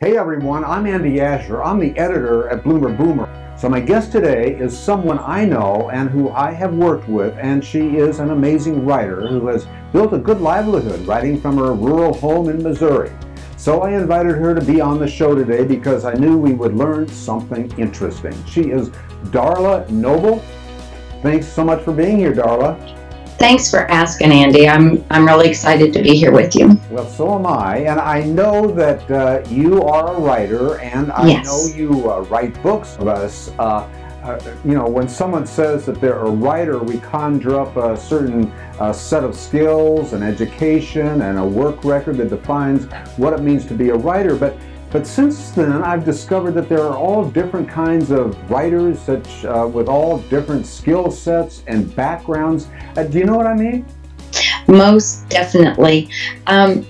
Hey everyone, I'm Andy Asher. I'm the editor at Bloomer Boomer. So my guest today is someone I know and who I have worked with, and she is an amazing writer who has built a good livelihood writing from her rural home in Missouri. So I invited her to be on the show today because I knew we would learn something interesting. She is Darla Noble. Thanks so much for being here, Darla. Thanks for asking, Andy. I'm I'm really excited to be here with you. Well, so am I, and I know that uh, you are a writer, and I Yes. know you uh, write books about us. Uh, uh, you know, when someone says that they're a writer, we conjure up a certain uh, set of skills and education and a work record that defines what it means to be a writer. But but since then, I've discovered that there are all different kinds of writers, such uh, with all different skill sets and backgrounds. Uh, do you know what I mean? Most definitely. Um,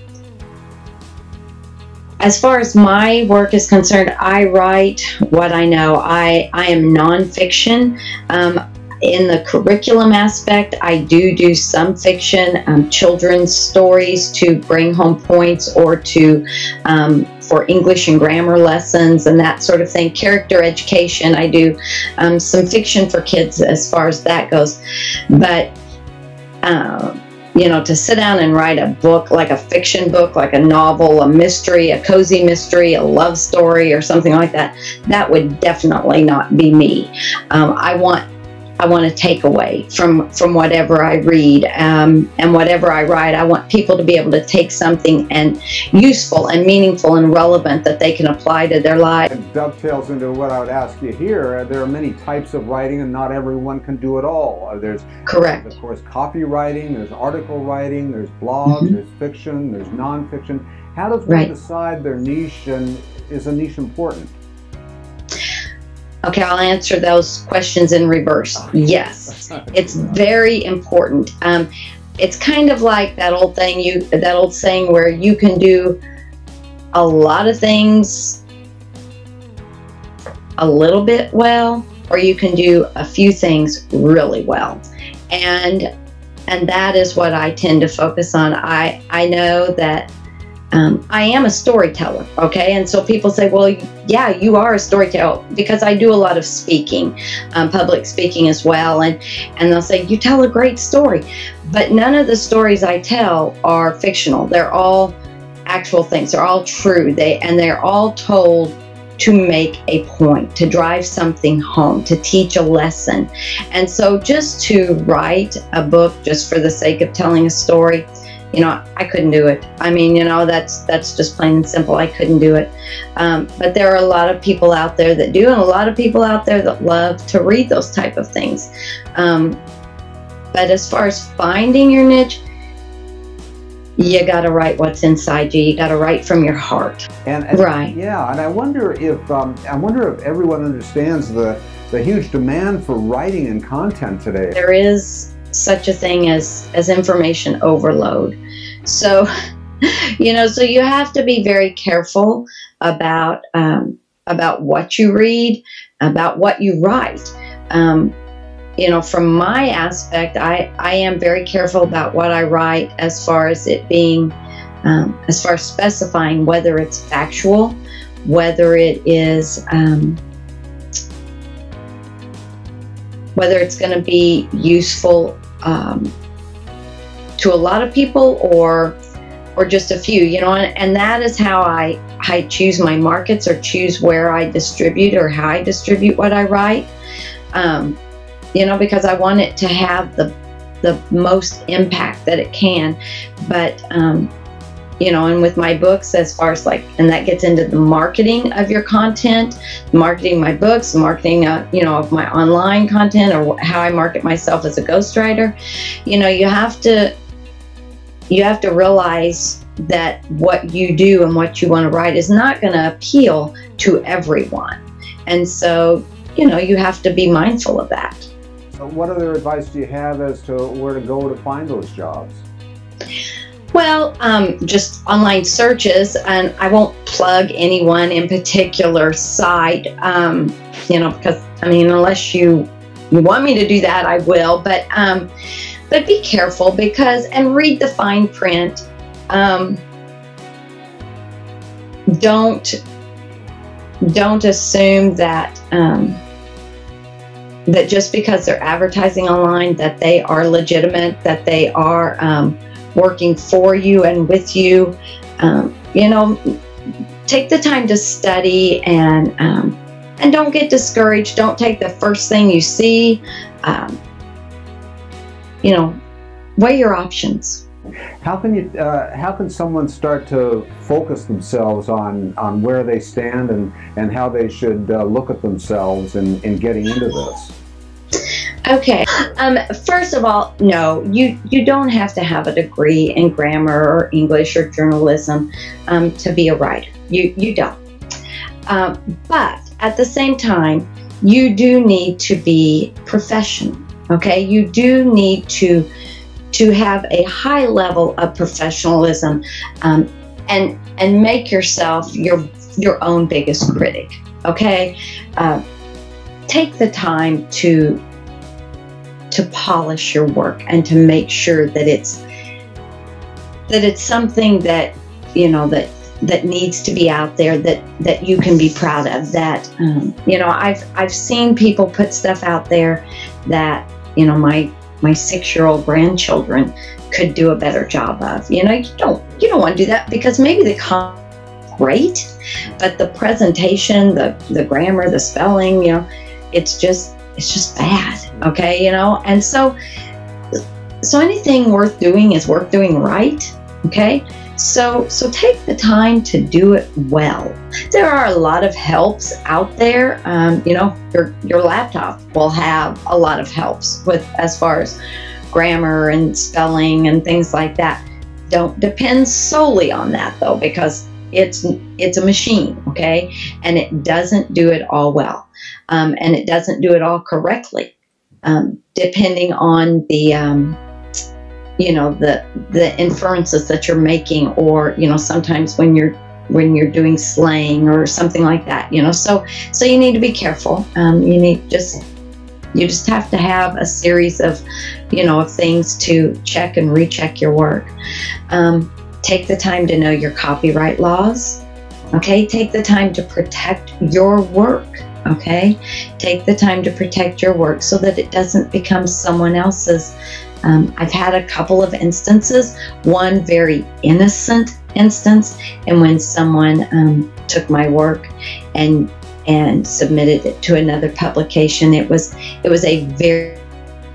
as far as my work is concerned, I write what I know. I I am nonfiction. Um, in the curriculum aspect, I do do some fiction, um, children's stories to bring home points or to um, for English and grammar lessons and that sort of thing. Character education, I do um, some fiction for kids as far as that goes. But um, you know, to sit down and write a book like a fiction book, like a novel, a mystery, a cozy mystery, a love story, or something like that, that would definitely not be me. Um, I want. I want to take away from from whatever I read um, and whatever I write. I want people to be able to take something and useful and meaningful and relevant that they can apply to their life. It dovetails into what I would ask you here. Uh, There are many types of writing, and not everyone can do it all. Uh, There's, Correct. of course, copywriting, there's article writing, there's blogs, Mhm. there's fiction, there's nonfiction. How does one Right. decide their niche, and is a niche important? Okay, I'll answer those questions in reverse. Yes. it's very important um, it's kind of like that old thing you that old saying where you can do a lot of things a little bit well or you can do a few things really well and and that is what i tend to focus on i i know that um, I am a storyteller, okay? And so people say, well, yeah, you are a storyteller because I do a lot of speaking, um, public speaking as well. And, and they'll say, you tell a great story. But none of the stories I tell are fictional. They're all actual things. They're all true. They and they're all told to make a point, to drive something home, to teach a lesson. And so just to write a book just for the sake of telling a story, you know, I couldn't do it. I mean, you know, that's that's just plain and simple. I couldn't do it. Um, but there are a lot of people out there that do, and a lot of people out there that love to read those type of things. Um, but as far as finding your niche, you got to write what's inside you. You got to write from your heart. And, and- Right. yeah, and I wonder if um, I wonder if everyone understands the the huge demand for writing and content today. There is such a thing as as information overload. So, you know, so you have to be very careful about um, about what you read, about what you write. Um, you know, from my aspect, I I am very careful about what I write as far as it being, um, as far as specifying whether it's factual, whether it is. Um, whether it's going to be useful um, to a lot of people or or just a few you know and, and that is how I I choose my markets or choose where I distribute or how I distribute what I write. Um, you know because I want it to have the the most impact that it can. But um, you know and with my books as far as like and that gets into the marketing of your content marketing my books marketing uh, you know of my online content or how i market myself as a ghostwriter you know you have to you have to realize that what you do and what you want to write is not going to appeal to everyone and so you know you have to be mindful of that what other advice do you have as to where to go to find those jobs? Well, um, just online searches, and I won't plug anyone in particular site, um, you know, because I mean, unless you you want me to do that, I will. But um, but be careful because and read the fine print. Um, don't don't assume that um, that just because they're advertising online that they are legitimate, that they are um, working for you and with you. Um, you know, take the time to study and um, and don't get discouraged. Don't take the first thing you see. Um, you know, weigh your options. How can you? Uh, how can someone start to focus themselves on on where they stand and and how they should uh, look at themselves in in getting into this? Okay. Um, first of all, no, you you don't have to have a degree in grammar or English or journalism um, to be a writer. You you don't. Um, but at the same time, you do need to be professional. Okay, you do need to to have a high level of professionalism um, and and make yourself your your own biggest critic. Okay, uh, take the time to to polish your work and to make sure that it's that it's something that you know that that needs to be out there that that you can be proud of that um, you know i've i've seen people put stuff out there that you know my my six year old grandchildren could do a better job of you know you don't you don't want to do that because maybe the con great but the presentation the the grammar the spelling you know it's just it's just bad okay you know? And so so anything worth doing is worth doing right okay? So so take the time to do it well. There are a lot of helps out there um, you know your your laptop will have a lot of helps with as far as grammar and spelling and things like that. Don't depend solely on that though because it's it's a machine okay and it doesn't do it all well um, and it doesn't do it all correctly, um, depending on the um, you know the the inferences that you're making, or you know sometimes when you're when you're doing slang or something like that, you know. So so you need to be careful. Um, you need just you just have to have a series of you know of things to check and recheck your work. Um, take the time to know your copyright laws. Okay, take the time to protect your work. Okay, take the time to protect your work so that it doesn't become someone else's. Um, I've had a couple of instances, one very innocent instance, and when someone um, took my work and and submitted it to another publication, it was it was a very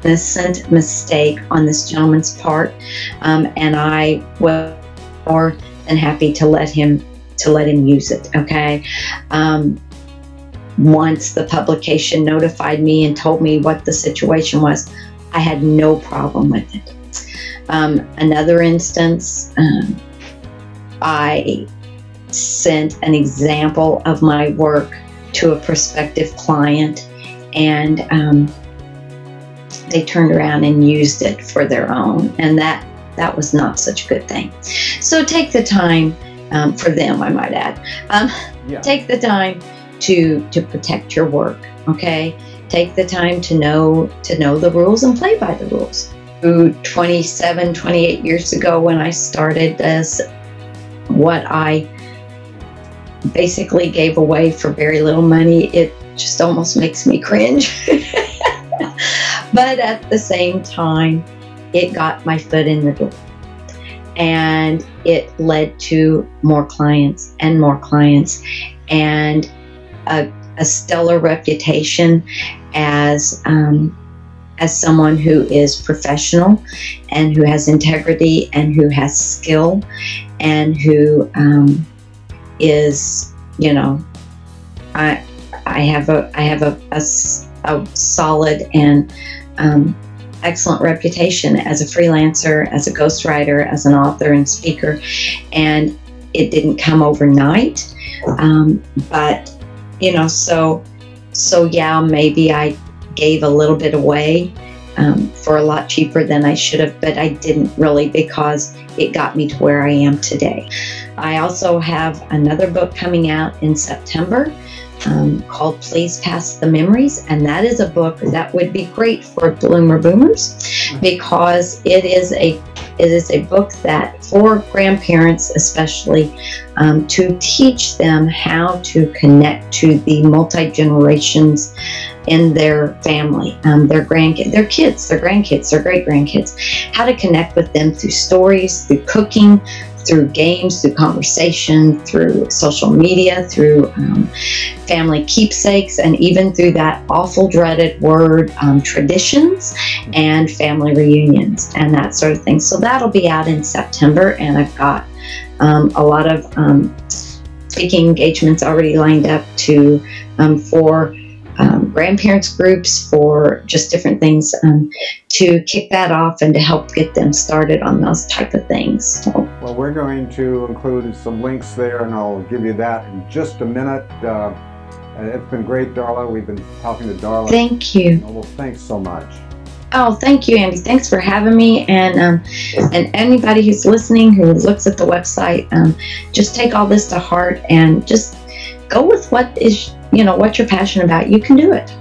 innocent mistake on this gentleman's part, um, and I was more than happy to let him to let him use it. Okay. Um, once the publication notified me and told me what the situation was, I had no problem with it. Um, another instance, um, I sent an example of my work to a prospective client, and um, they turned around and used it for their own, and that that was not such a good thing. So take the time um, for them, I might add. Um, yeah. Take the time to to protect your work. Okay, take the time to know to know the rules and play by the rules. 27, 28 years ago, when I started this, what I basically gave away for very little money, it just almost makes me cringe. but at the same time, it got my foot in the door. And it led to more clients and more clients. And a, a stellar reputation as um, as someone who is professional and who has integrity and who has skill and who um, is you know I I have a I have a, a, a solid and um, excellent reputation as a freelancer, as a ghostwriter, as an author and speaker, and it didn't come overnight, um, but you know, so so yeah, maybe I gave a little bit away um, for a lot cheaper than I should have, but I didn't really because it got me to where I am today. I also have another book coming out in September. Um, called Please Pass the Memories, and that is a book that would be great for bloomer boomers because it is a It is a book that for grandparents, especially, um, to teach them how to connect to the multi generations in their family, um, their grandkids, their kids, their grandkids, their great grandkids, how to connect with them through stories, through cooking, through games, through conversation, through social media, through um, family keepsakes, and even through that awful, dreaded word, um, traditions and family reunions and that sort of thing. So that'll be out in September, and I've got um, a lot of um, speaking engagements already lined up to um, for um, grandparents groups for just different things um, to kick that off and to help get them started on those type of things. So, we're going to include some links there, and I'll give you that in just a minute. Uh, it's been great, Darla. We've been talking to Darla. thank you. Well, thanks so much. Oh, thank you, Andy. Thanks for having me. And um, and anybody who's listening who looks at the website, um, just take all this to heart and just go with what is you know what you're passionate about. You can do it.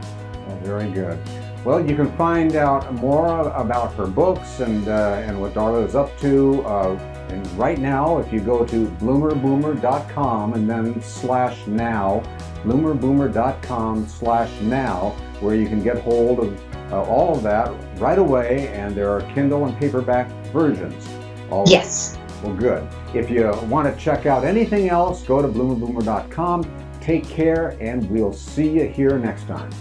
Well, very good. Well, you can find out more about her books and uh, and what Darla is up to. Uh, and right now, if you go to bloomerboomer.com and then slash now, bloomerboomer.com slash now, where you can get hold of uh, all of that right away, and there are Kindle and paperback versions. All Yes. well, good. If you want to check out anything else, go to bloomerboomer.com. Take care, and we'll see you here next time.